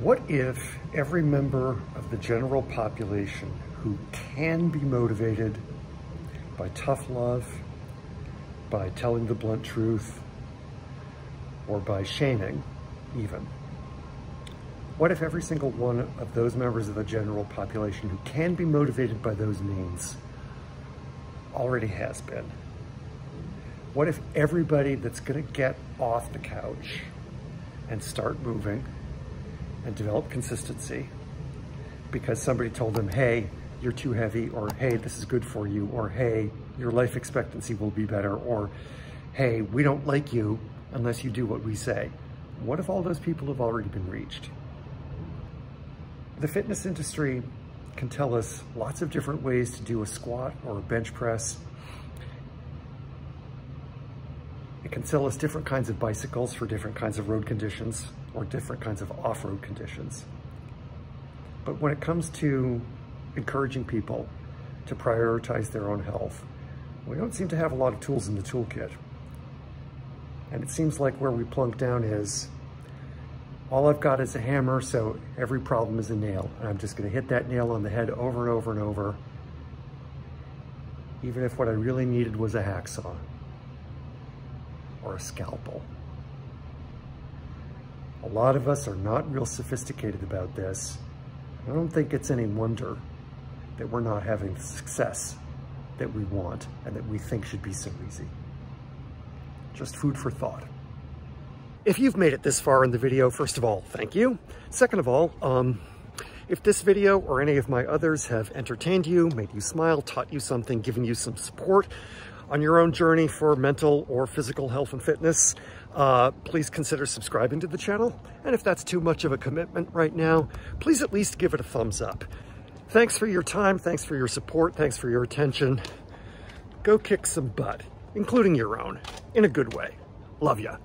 What if every member of the general population who can be motivated by tough love, by telling the blunt truth, or by shaming even, what if every single one of those members of the general population who can be motivated by those means already has been? What if everybody that's gonna get off the couch and start moving and develop consistency because somebody told them, hey, you're too heavy, or hey, this is good for you, or hey, your life expectancy will be better, or hey, we don't like you unless you do what we say. What if all those people have already been reached? The fitness industry can tell us lots of different ways to do a squat or a bench press. It can sell us different kinds of bicycles for different kinds of road conditions or different kinds of off-road conditions. But when it comes to encouraging people to prioritize their own health, we don't seem to have a lot of tools in the toolkit. And it seems like where we plunk down is, all I've got is a hammer, so every problem is a nail. And I'm just gonna hit that nail on the head over and over and over, even if what I really needed was a hacksaw or a scalpel. A lot of us are not real sophisticated about this. I don't think it's any wonder that we're not having the success that we want and that we think should be so easy. Just food for thought. If you've made it this far in the video, first of all, thank you. Second of all, um, if this video or any of my others have entertained you, made you smile, taught you something, given you some support on your own journey for mental or physical health and fitness, uh, please consider subscribing to the channel. And if that's too much of a commitment right now, please at least give it a thumbs up. Thanks for your time. Thanks for your support. Thanks for your attention. Go kick some butt, including your own, in a good way. Love ya.